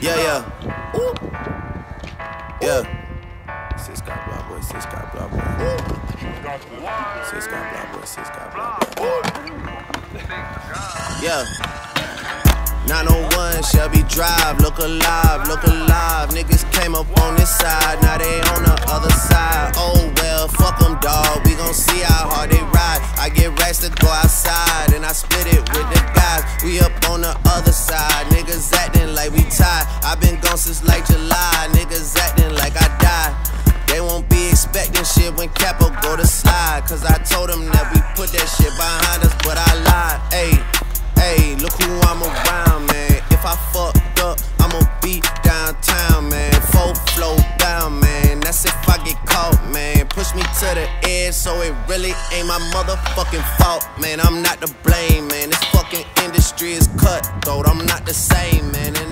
Yeah, yeah. Ooh. Yeah. Six got block boy, six got block boy. Six got block boy, six got block boy. Yeah. 901 Shelby Drive, look alive, look alive. Niggas came up on this side, now they on the other side. Oh well, fuck them, dawg. We gon' see how hard they ride. I get racks to go outside, and I split it with the guys. We up on the other side, niggas acting like we tied. i been gone since like July. Niggas acting like I died. They won't be expecting shit when Capo go to slide. Cause I told them that we put that shit behind us, but I lied. Hey, hey, look who I'm around, man. If I fucked up, I'ma be downtown, man. Full flow down, man. That's if I get caught, man. Push me to the edge, so it really ain't my motherfucking fault, man. I'm not to blame, man. This fucking industry is cutthroat. I'm not the same, man. And